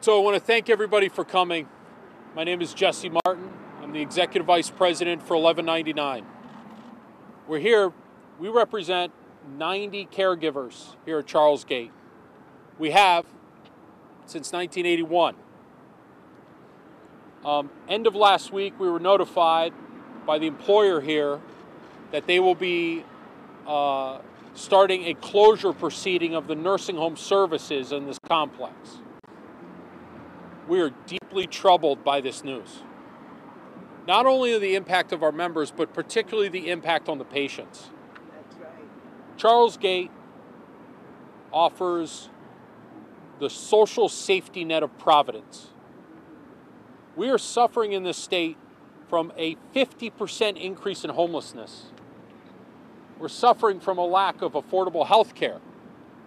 So I want to thank everybody for coming. My name is Jesse Martin. I'm the Executive Vice President for 1199. We're here, we represent 90 caregivers here at Charlesgate. We have since 1981. Um, end of last week, we were notified by the employer here that they will be uh, starting a closure proceeding of the nursing home services in this complex. We are deeply troubled by this news. Not only the impact of our members, but particularly the impact on the patients. Charlesgate offers the social safety net of Providence. We are suffering in this state from a 50% increase in homelessness. We're suffering from a lack of affordable health care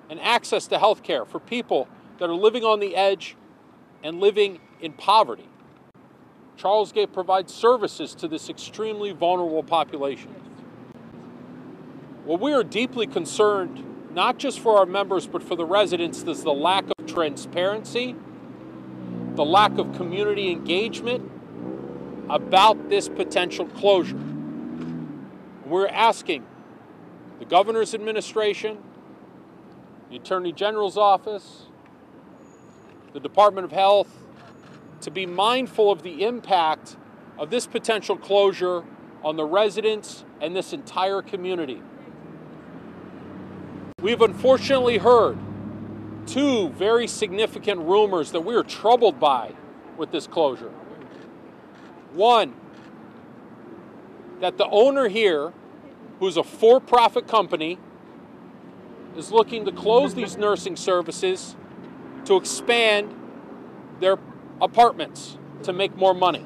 and access to health care for people that are living on the edge and living in poverty. Charlesgate provides services to this extremely vulnerable population. Well, we are deeply concerned, not just for our members, but for the residents, is the lack of transparency, the lack of community engagement about this potential closure. We're asking the governor's administration, the attorney general's office, the Department of Health to be mindful of the impact of this potential closure on the residents and this entire community. We've unfortunately heard two very significant rumors that we are troubled by with this closure. One, that the owner here, who's a for profit company, is looking to close these nursing services to expand their apartments to make more money.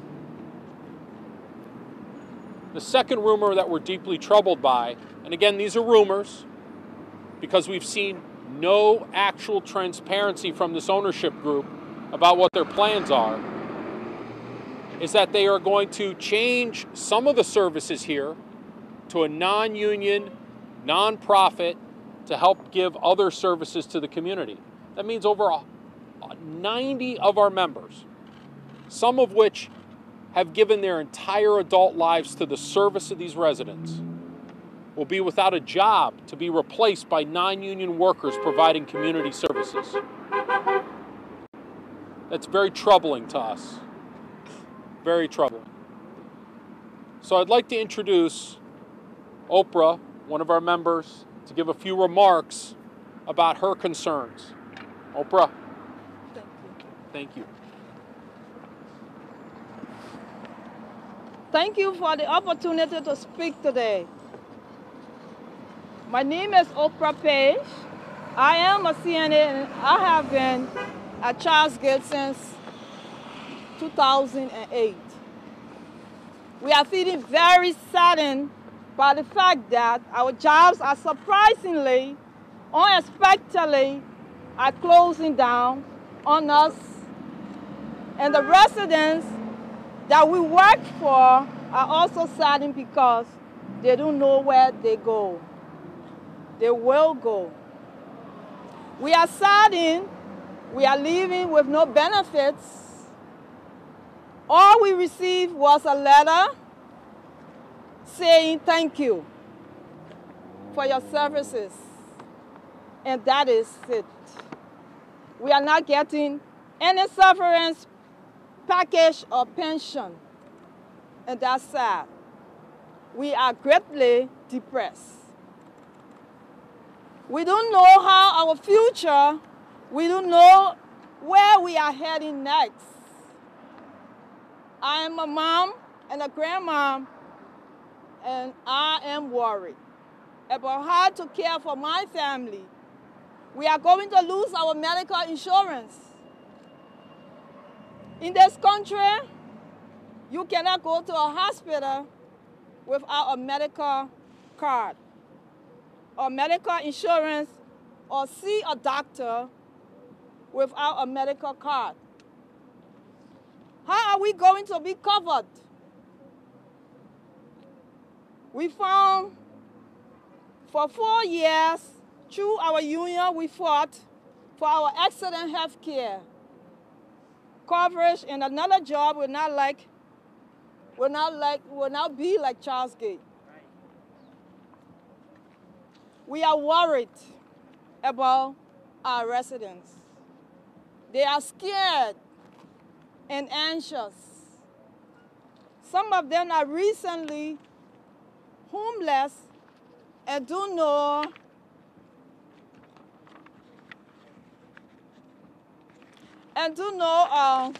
The second rumor that we're deeply troubled by, and again, these are rumors because we've seen no actual transparency from this ownership group about what their plans are, is that they are going to change some of the services here to a non union, non profit to help give other services to the community. That means over 90 of our members, some of which have given their entire adult lives to the service of these residents, will be without a job to be replaced by non union workers providing community services. That's very troubling to us. Very troubling. So I'd like to introduce Oprah, one of our members, to give a few remarks about her concerns. Oprah. Thank you. Thank you. Thank you for the opportunity to speak today. My name is Oprah Page. I am a CNA and I have been at Charlesgate since 2008. We are feeling very saddened by the fact that our jobs are surprisingly, unexpectedly, are closing down on us. And the residents that we work for are also saddened because they don't know where they go. They will go. We are saddened. We are leaving with no benefits. All we received was a letter saying thank you for your services. And that is it. We are not getting any severance package or pension. And that's sad. We are greatly depressed. We don't know how our future, we don't know where we are heading next. I am a mom and a grandma, and I am worried about how to care for my family. We are going to lose our medical insurance. In this country, you cannot go to a hospital without a medical card or medical insurance or see a doctor without a medical card. How are we going to be covered? We found for four years through our union we fought for our excellent health care. coverage and another job will not like will not like will not be like Charlesgate. We are worried about our residents. They are scared and anxious. Some of them are recently homeless and do know and to know uh,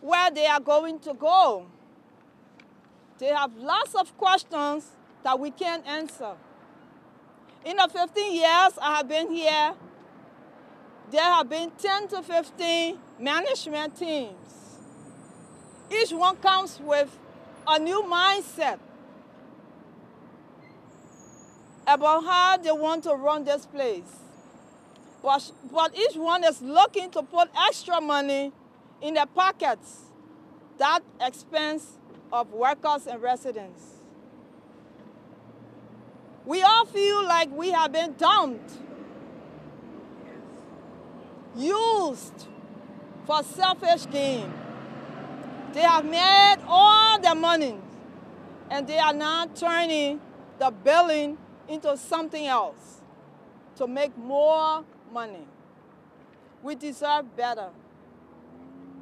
where they are going to go. They have lots of questions that we can't answer. In the 15 years I have been here, there have been 10 to 15 management teams. Each one comes with a new mindset about how they want to run this place. But, but each one is looking to put extra money in their pockets, that expense of workers and residents. We all feel like we have been dumped, used for selfish gain. They have made all their money and they are now turning the billing into something else to make more money. We deserve better.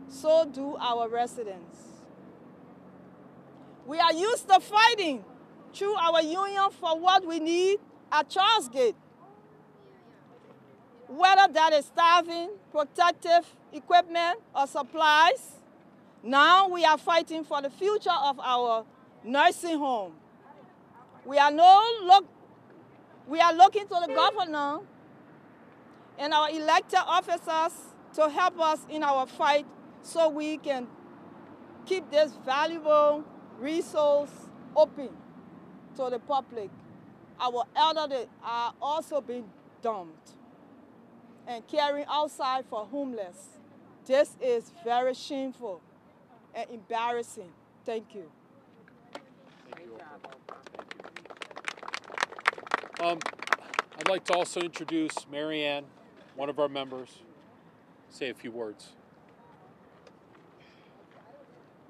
So do our residents. We are used to fighting through our union for what we need at Charlesgate. Whether that is staffing, protective equipment, or supplies, now we are fighting for the future of our nursing home. We are no look, we are looking to the governor and our elected officers to help us in our fight so we can keep this valuable resource open to the public. Our elderly are also being dumped and caring outside for homeless. This is very shameful and embarrassing. Thank you. Thank you. Um, I'd like to also introduce Marianne, one of our members, say a few words.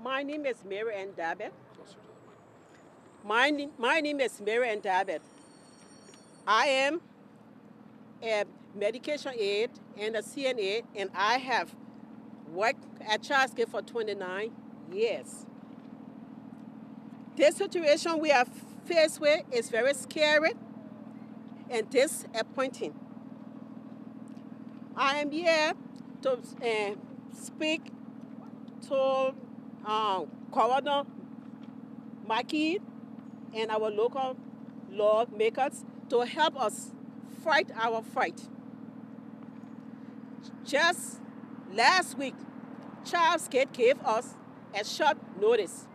My name is Mary Ann Darbeh. Closer to the mic. My, name- my name is Mary Ann Darbeh. I am a medication aide and a CNA, and I have worked at Gate for 29 years. This situation we are faced with is very scary and disappointing. I am here to uh, speak to um, Governor McKee and our local lawmakers to help us fight our fight. Just last week, Charlesgate gave us a short notice,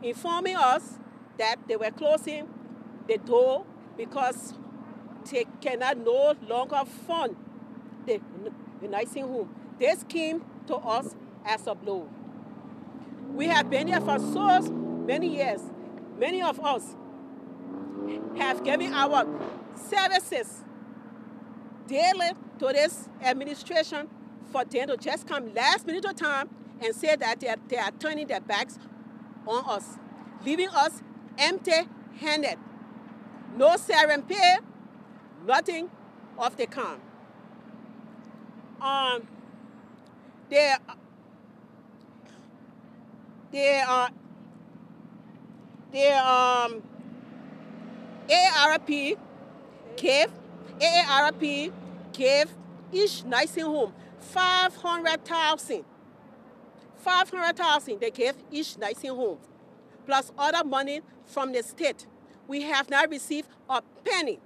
informing us that they were closing the door because they cannot no longer fund the nursing home. This came to us as a blow. We have been here for so many years. Many of us have given our services daily to this administration for them to just come last minute of time and say that they are, they are turning their backs on us, leaving us empty-handed. No siren pay, nothing of the kind. Um, they, they are, they um, AARP gave, AARP gave each nursing home 500,000. 500,000 they gave each nursing home, plus other money from the state. We have not received a penny,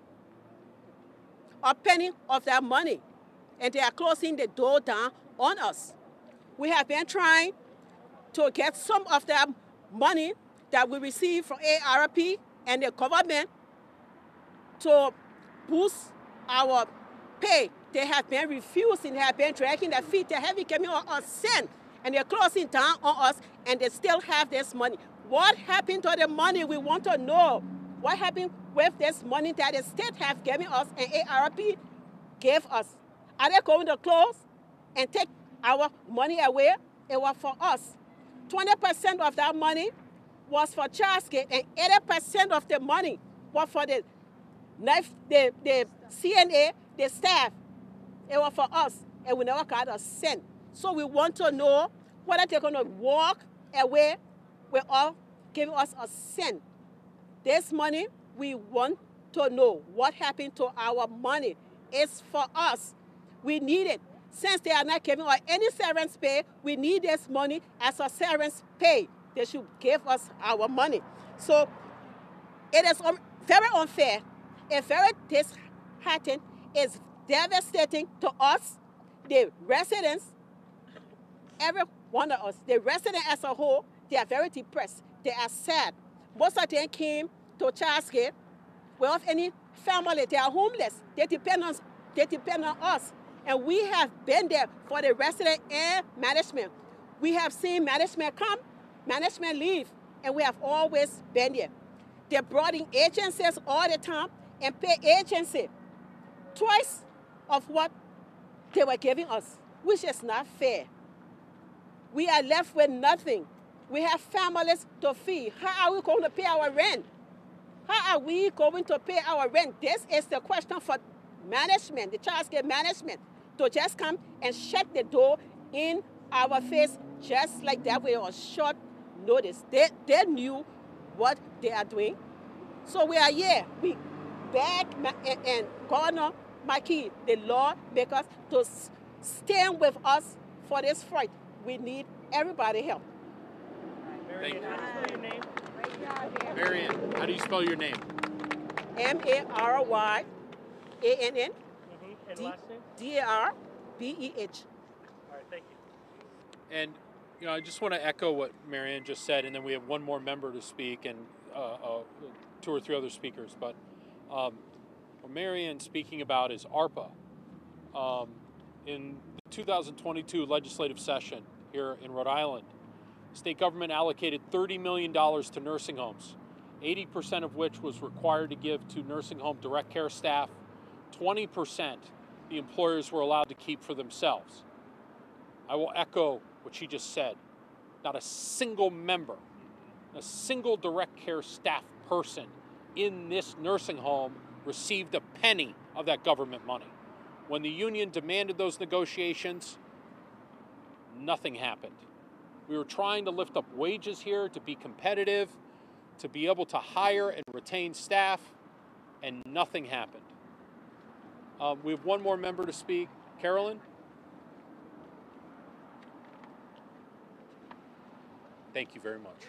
a penny of that money, and they are closing the door down on us. We have been trying to get some of that money that we receive from ARP and the government to boost our pay. They have been refusing, they have been dragging their feet, they haven't given us a cent, and they're closing down on us, and they still have this money. What happened to the money? We want to know. What happened with this money that the state have given us and ARP gave us? Are they going to close and take our money away, it was for us. 20% of that money was for Chaske, and 80% of the money was for the, the, the CNA, the staff. It was for us, and we never got a cent. So we want to know whether they're going to walk away with all giving us a cent. This money, we want to know what happened to our money. It's for us. We need it. Since they are not giving us any severance pay, we need this money as a severance pay. They should give us our money. So it is very unfair and very disheartening. It's devastating to us, the residents, every one of us, the residents as a whole, they are very depressed. They are sad. Most of them came to Chaske without any family. They are homeless. They depend on, they depend on us. And we have been there for the resident and management. We have seen management come, management leave, and we have always been there. They brought in agencies all the time and pay agency twice of what they were giving us, which is not fair. We are left with nothing. We have families to feed. How are we going to pay our rent? How are we going to pay our rent? This is the question for management, the child care management, to just come and shut the door in our face just like that way on short notice. They, they knew what they are doing. So we are here. We beg and, and Governor McKee, the lawmakers, to stand with us for this fight. We need everybody help. Thank you. Marion, how do you spell your name? M A R Y A N N Mm-hmm. D A R B E H. All right, thank you. And you know, I just want to echo what Marianne just said, and then we have one more member to speak and uh, uh, two or three other speakers. But um, what Marianne's speaking about is ARPA. Um, in the 2022 legislative session here in Rhode Island, state government allocated $30 million to nursing homes, 80% of which was required to give to nursing home direct care staff, 20% the employers were allowed to keep for themselves. I will echo what she just said. Not a single member, a single direct care staff person in this nursing home received a penny of that government money. When the union demanded those negotiations, nothing happened. We were trying to lift up wages here to be competitive, to be able to hire and retain staff, and nothing happened. Um, we have one more member to speak. Carolyn? Thank you very much.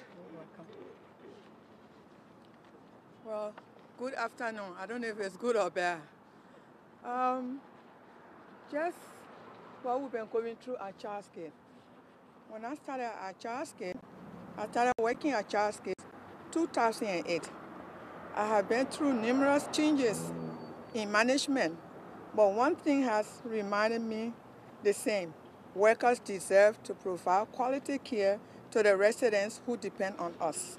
Well, good afternoon. I don't know if it's good or bad. Um, just what we've been going through at Charlesgate. When I started at Charlesgate, I started working at Charlesgate 2008. I have been through numerous changes in management, but one thing has reminded me the same. Workers deserve to provide quality care to the residents who depend on us.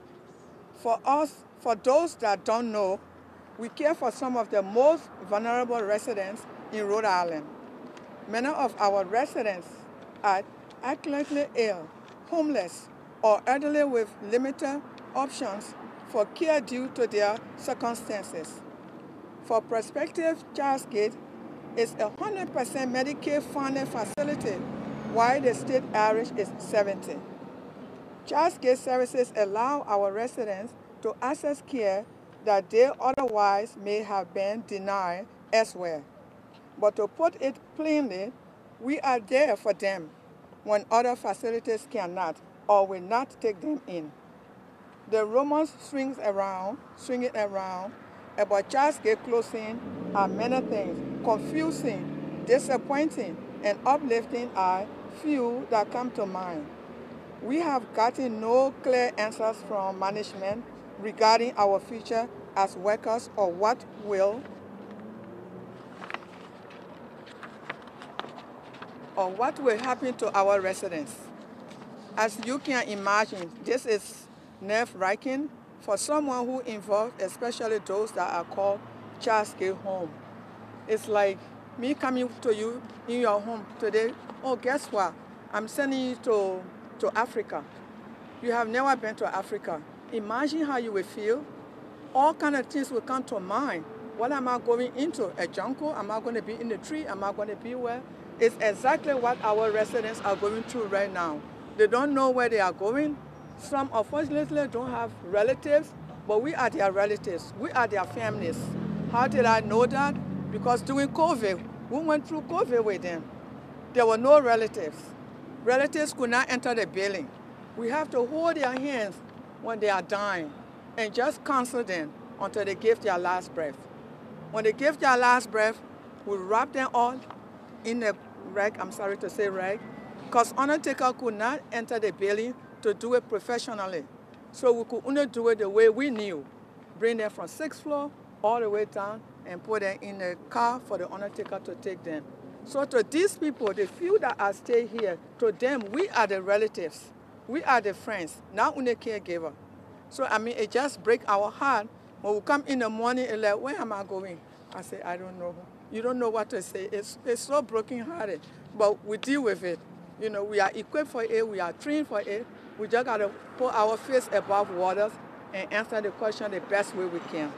For us, for those that don't know, we care for some of the most vulnerable residents in Rhode Island. Many of our residents are acutely ill, homeless, or elderly with limited options for care due to their circumstances. For prospective Charlesgate, it's a 100% Medicaid funded facility, while the state average is 70. Child care services allow our residents to access care that they otherwise may have been denied elsewhere. But to put it plainly, we are there for them when other facilities cannot or will not take them in. The rumors swings around, swinging around about Charlesgate closing are many things. Confusing, disappointing, and uplifting are few that come to mind. We have gotten no clear answers from management regarding our future as workers or what will or what will happen to our residents. As you can imagine, this is nerve-wracking for someone who involved, especially those that are called Charlesgate home. It's like Me coming to you in your home today, oh, guess what? I'm sending you to, to Africa. You have never been to Africa. Imagine how you will feel. All kind of things will come to mind. What am I going into? A jungle? Am I going to be in the tree? Am I going to be where? It's exactly what our residents are going through right now. They don't know where they are going. Some unfortunately don't have relatives, but we are their relatives. We are their families. How did I know that? Because during COVID, we went through COVID with them. There were no relatives. Relatives could not enter the building. We have to hold their hands when they are dying and just counsel them until they give their last breath. When they give their last breath, we wrap them all in a rag, I'm sorry to say rag, because Undertaker could not enter the building to do it professionally. So we could only do it the way we knew. Bring them from sixth floor all the way down and put them in a car for the Undertaker to take them. So to these people, the few that are stay here, to them, we are the relatives. We are the friends, not only caregiver. So I mean, it just break our heart when we come in the morning and like, where am I going? I say, I don't know. You don't know what to say. It's, it's so brokenhearted, but we deal with it. You know, we are equipped for it. We are trained for it. We just got to put our face above waters and answer the question the best way we can.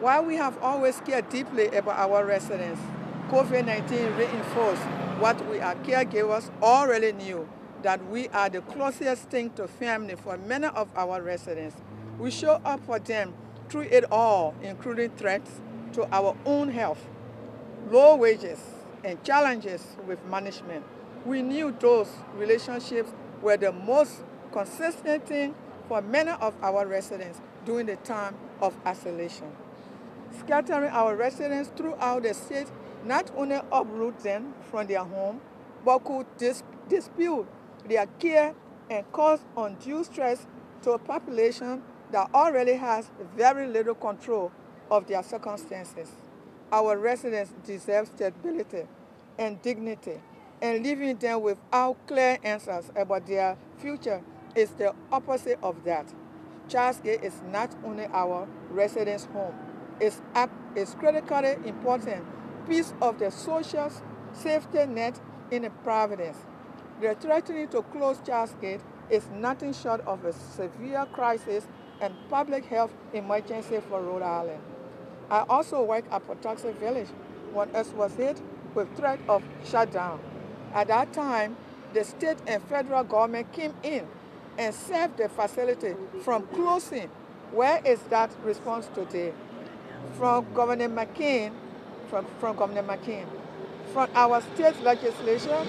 While we have always cared deeply about our residents, COVID-19 reinforced what we are caregivers already knew, that we are the closest thing to family for many of our residents. We show up for them through it all, including threats to our own health, low wages, and challenges with management. We knew those relationships were the most consistent thing for many of our residents during the time of isolation. Scattering our residents throughout the state not only uproot them from their home, but could dis dispute their care and cause undue stress to a population that already has very little control of their circumstances. Our residents deserve stability and dignity, and leaving them without clear answers about their future is the opposite of that. Charlesgate is not only our residents' home, it's, it's critically important piece of the social safety net in Providence. The threatening to close Charlesgate is nothing short of a severe crisis and public health emergency for Rhode Island. I also work at Pawtuxet Village when it was hit with threat of shutdown. At that time, the state and federal government came in and saved the facility from closing. Where is that response today? From Governor McKee, from, from Governor McKee. From our state legislation,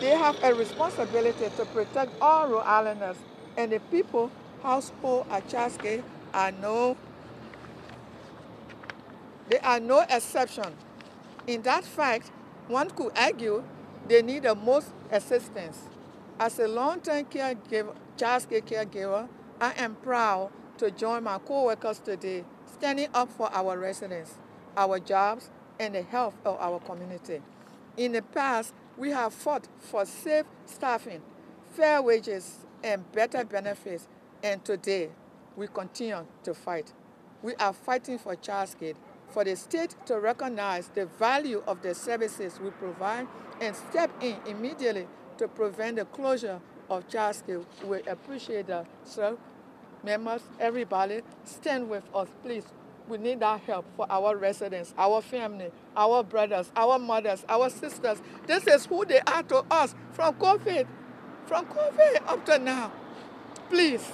they have a responsibility to protect all Rhode Islanders and the people household at Gate are no, they are no exception. In that fact, one could argue they need the most assistance. As a long-term caregiver, Charlesgate caregiver, I am proud to join my co-workers today, standing up for our residents, our jobs, and the health of our community. In the past, we have fought for safe staffing, fair wages, and better benefits and today, we continue to fight. We are fighting for Charlesgate, for the state to recognize the value of the services we provide and step in immediately to prevent the closure of Charlesgate. We appreciate that, sir. Members, everybody, stand with us, please. We need that help for our residents, our family, our brothers, our mothers, our sisters. This is who they are to us from COVID, from COVID up to now. Please.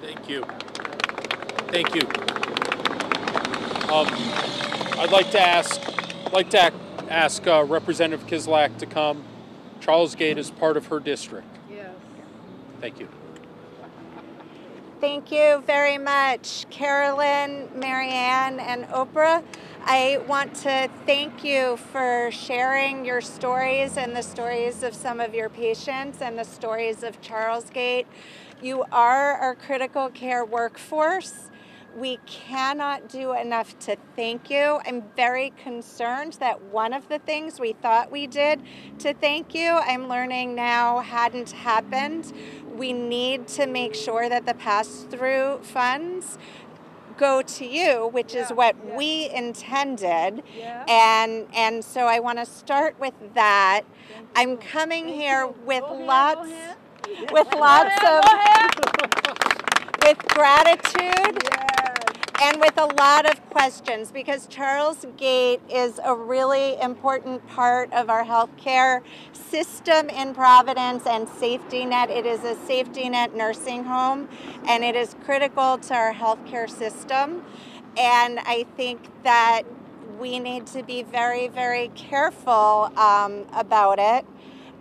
Thank you. Thank you. Um, I'd like to ask, like to ask uh, Representative Kislak to come. Charlesgate is part of her district. Yes. Thank you. Thank you very much, Carolyn, Marianne, and Oprah. I want to thank you for sharing your stories and the stories of some of your patients and the stories of Charlesgate. You are our critical care workforce. We cannot do enough to thank you. I'm very concerned that one of the things we thought we did to thank you, I'm learning now hadn't happened. We need to make sure that the pass through funds go to you, which is what yeah. we intended. Yeah. And and so I want to start with that. I'm coming here with Go lots ahead. with lots of with gratitude. And with a lot of questions because Charles Gate is a really important part of our healthcare system in Providence and safety net. It is a safety net nursing home and it is critical to our healthcare system. And I think that we need to be very, very careful um, about it.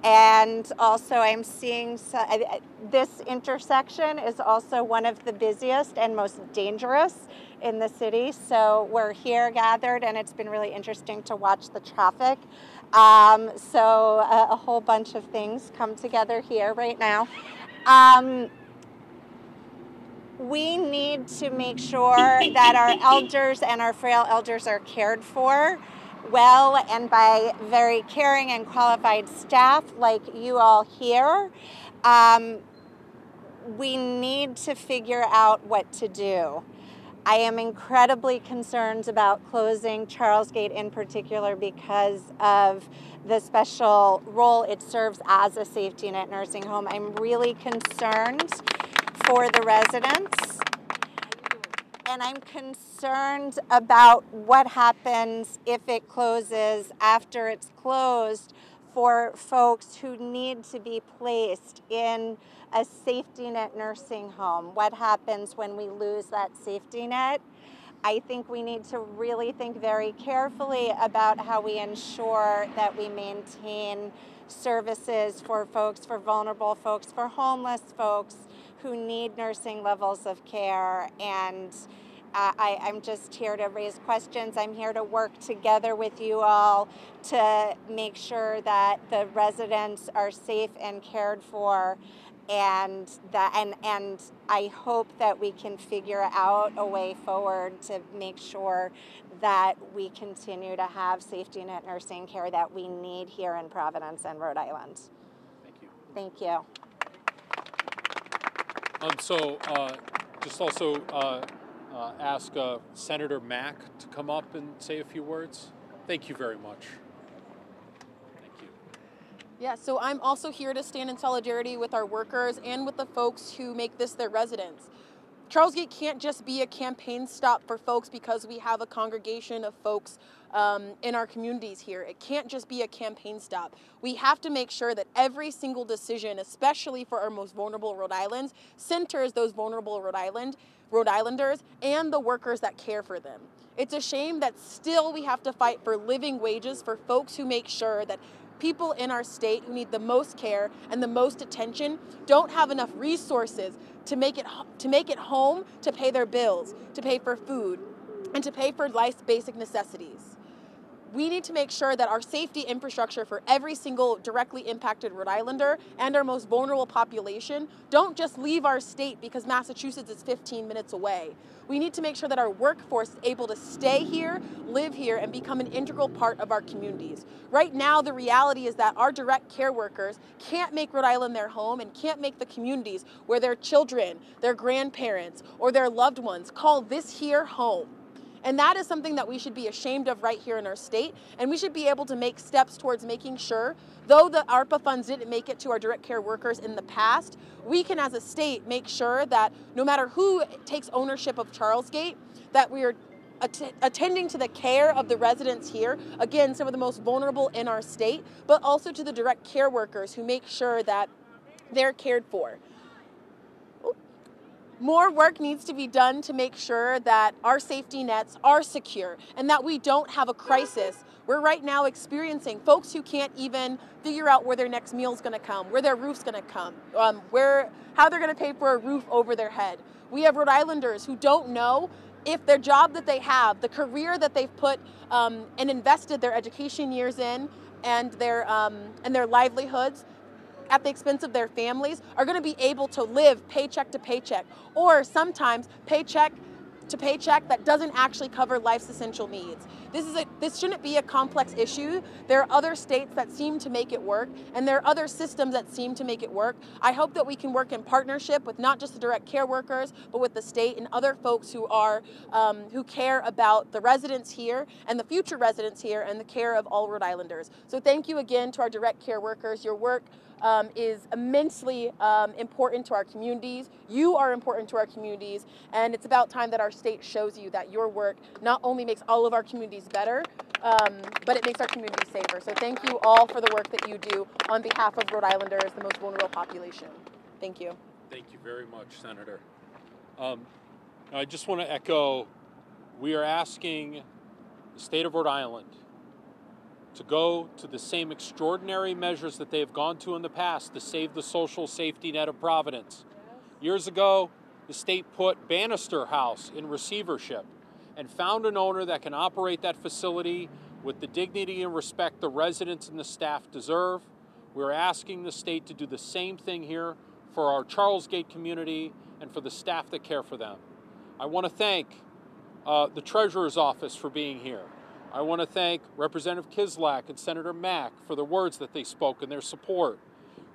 And also, I'm seeing so, I- this intersection is also one of the busiest and most dangerous in the city. So we're here gathered, and it's been really interesting to watch the traffic. Um, so a, a whole bunch of things come together here right now. Um, we need to make sure that our elders and our frail elders are cared for well and by very caring and qualified staff like you all here. Um, we need to figure out what to do. I am incredibly concerned about closing Charlesgate in particular because of the special role it serves as a safety net nursing home. I'm really concerned for the residents. And I'm concerned about what happens if it closes after it's closed for folks who need to be placed in a safety net nursing home. What happens when we lose that safety net? I think we need to really think very carefully about how we ensure that we maintain services for folks, for vulnerable folks, for homeless folks who need nursing levels of care. And uh, I, I'm just here to raise questions. I'm here to work together with you all to make sure that the residents are safe and cared for and that and and I hope that we can figure out a way forward to make sure that we continue to have safety net nursing care that we need here in Providence and Rhode Island. Thank you. Thank you. Um, so, uh, just also uh, uh, ask uh, Senator Mack to come up and say a few words. Thank you very much. Thank you. Yeah, so I'm also here to stand in solidarity with our workers and with the folks who make this their residence. Charlesgate can't just be a campaign stop for folks because we have a congregation of folks um, in our communities here. It can't just be a campaign stop. We have to make sure that every single decision, especially for our most vulnerable Rhode Islands, centers those vulnerable Rhode Island, Rhode Islanders, and the workers that care for them. It's a shame that still we have to fight for living wages for folks who make sure that people in our state who need the most care and the most attention don't have enough resources to make it to make it home to pay their bills, to pay for food, and to pay for life's basic necessities. We need to make sure that our safety infrastructure for every single directly impacted Rhode Islander and our most vulnerable population don't just leave our state because Massachusetts is 15 minutes away. We need to make sure that our workforce is able to stay here, live here, and become an integral part of our communities. Right now, the reality is that our direct care workers can't make Rhode Island their home and can't make the communities where their children, their grandparents, or their loved ones call this here home. And that is something that we should be ashamed of right here in our state. And we should be able to make steps towards making sure, though the ARPA funds didn't make it to our direct care workers in the past, we can as a state make sure that no matter who takes ownership of Charlesgate, that we are att- attending to the care of the residents here, again, some of the most vulnerable in our state, but also to the direct care workers who make sure that they're cared for. More work needs to be done to make sure that our safety nets are secure and that we don't have a crisis. We're right now experiencing folks who can't even figure out where their next meal is going to come, where their roof's going to come, um, where how they're going to pay for a roof over their head. We have Rhode Islanders who don't know if their job that they have, the career that they've put um, and invested their education years in, and their um, and their livelihoods, at the expense of their families are going to be able to live paycheck to paycheck or sometimes paycheck to paycheck that doesn't actually cover life's essential needs. This is a this shouldn't be a complex issue. There are other states that seem to make it work, and there are other systems that seem to make it work. I hope that we can work in partnership with not just the direct care workers, but with the state and other folks who are um, who care about the residents here and the future residents here and the care of all Rhode Islanders. So thank you again to our direct care workers. Your work um, is immensely um, important to our communities. You are important to our communities, and it's about time that our state shows you that your work not only makes all of our communities better, um, but it makes our communities safer. So thank you all for the work that you do on behalf of Rhode Islanders, the most vulnerable population. Thank you. Thank you very much, Senator. Um, I just want to echo we are asking the state of Rhode Island to go to the same extraordinary measures that they have gone to in the past to save the social safety net of Providence. Years ago, the state put Bannister House in receivership and found an owner that can operate that facility with the dignity and respect the residents and the staff deserve. We're asking the state to do the same thing here for our Charlesgate community and for the staff that care for them. I want to thank uh, the Treasurer's Office for being here. I want to thank Representative Kislak and Senator Mack for the words that they spoke and their support.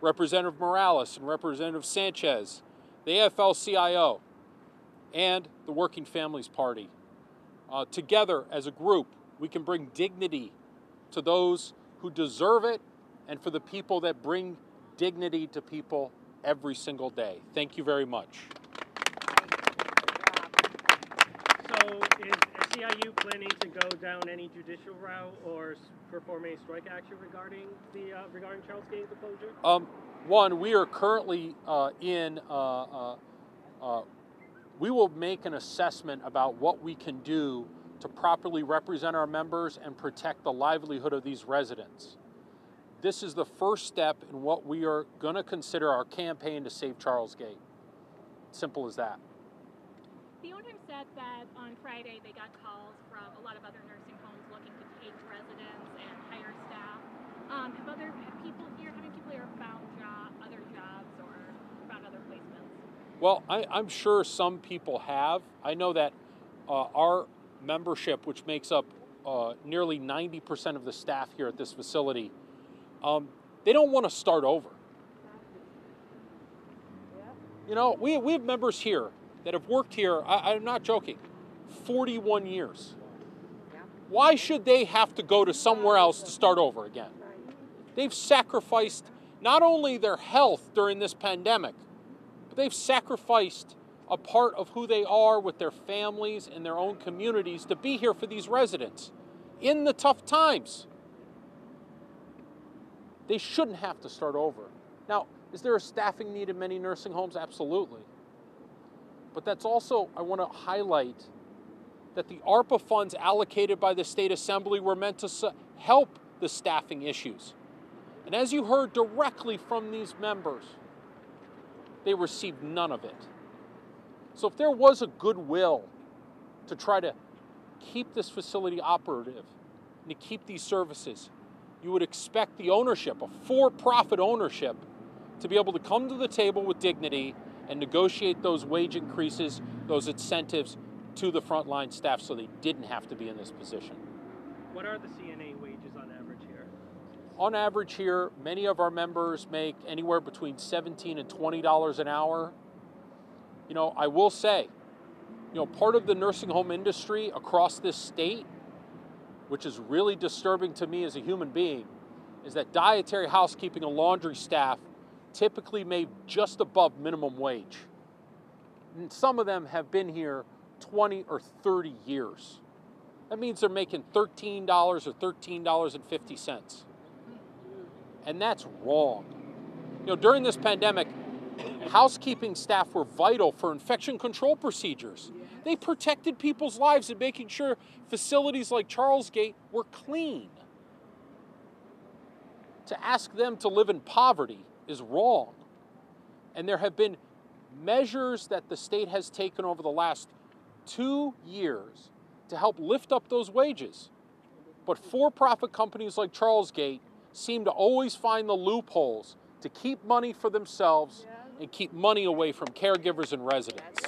Representative Morales and Representative Sanchez, the AFL-CIO, and the Working Families Party. Uh, together as a group, we can bring dignity to those who deserve it and for the people that bring dignity to people every single day. Thank you very much. So SEIU planning to go down any judicial route or perform any strike action regarding the uh, regarding Charles the closure? Um, one, we are currently uh, in, uh, uh, uh, we will make an assessment about what we can do to properly represent our members and protect the livelihood of these residents. This is the first step in what we are going to consider our campaign to save Charlesgate. Simple as that. The owner said that on Friday they got calls from a lot of other nursing homes looking to take residents and hire staff. Um, have other have people here, having people here found job, other jobs or found other placements? Well, I, I'm sure some people have. I know that uh, our membership, which makes up uh, nearly 90% of the staff here at this facility, um, they don't want to start over. You know, we, we have members here that have worked here, I, I'm not joking, 41 years. Why should they have to go to somewhere else to start over again? They've sacrificed not only their health during this pandemic, but they've sacrificed a part of who they are with their families and their own communities to be here for these residents in the tough times. They shouldn't have to start over. Now, is there a staffing need in many nursing homes? Absolutely. But that's also, I want to highlight that the ARPA funds allocated by the State Assembly were meant to help the staffing issues. And as you heard directly from these members, they received none of it. So if there was a goodwill to try to keep this facility operative and to keep these services, you would expect the ownership, a for profit ownership, to be able to come to the table with dignity and negotiate those wage increases, those incentives to the frontline staff so they didn't have to be in this position. What are the CNA wages on average here? On average, here, many of our members make anywhere between 17 and $20 an hour. You know, I will say, you know, part of the nursing home industry across this state, which is really disturbing to me as a human being, is that dietary housekeeping and laundry staff typically made just above minimum wage. And some of them have been here 20 or 30 years. That means they're making $13 or $13.50. And that's wrong. You know, during this pandemic, housekeeping staff were vital for infection control procedures. They protected people's lives and making sure facilities like Charlesgate were clean. To ask them to live in poverty is wrong. And there have been measures that the state has taken over the last two years to help lift up those wages. But for profit companies like Charlesgate seem to always find the loopholes to keep money for themselves and keep money away from caregivers and residents.